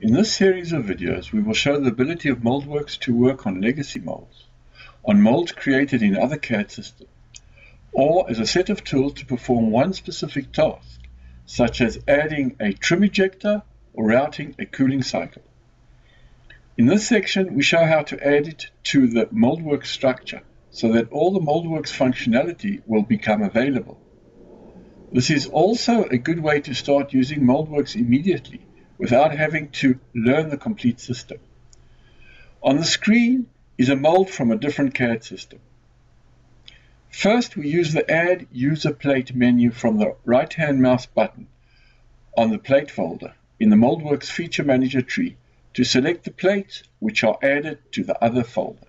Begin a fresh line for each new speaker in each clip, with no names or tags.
In this series of videos, we will show the ability of Moldworks to work on legacy molds, on molds created in other CAD systems, or as a set of tools to perform one specific task, such as adding a trim ejector or routing a cooling cycle. In this section, we show how to add it to the Moldworks structure so that all the Moldworks functionality will become available. This is also a good way to start using Moldworks immediately without having to learn the complete system. On the screen is a mold from a different CAD system. First, we use the Add User Plate menu from the right-hand mouse button on the plate folder in the Moldworks Feature Manager tree to select the plates which are added to the other folder.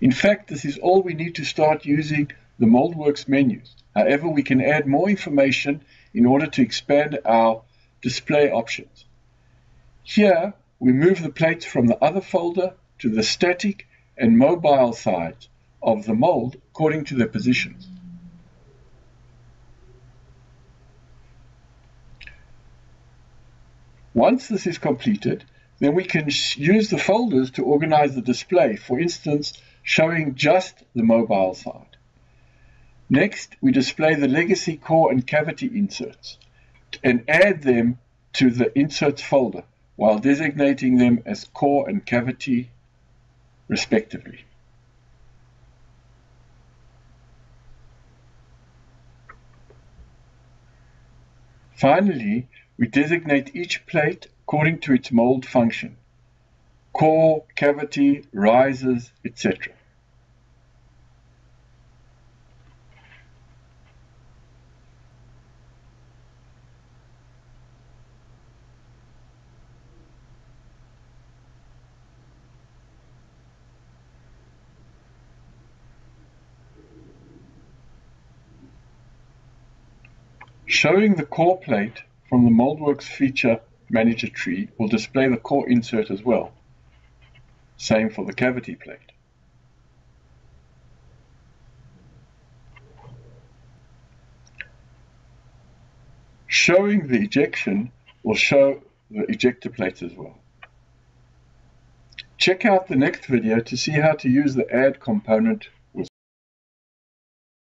In fact, this is all we need to start using the Moldworks menus. However, we can add more information in order to expand our display options. Here, we move the plates from the other folder to the static and mobile sides of the mold according to their positions. Once this is completed, then we can use the folders to organize the display, for instance, showing just the mobile side. Next, we display the legacy core and cavity inserts and add them to the inserts folder while designating them as core and cavity respectively. Finally, we designate each plate according to its mold function, core, cavity, risers, etc. Showing the core plate from the Moldworks feature manager tree will display the core insert as well. Same for the cavity plate. Showing the ejection will show the ejector plate as well. Check out the next video to see how to use the add component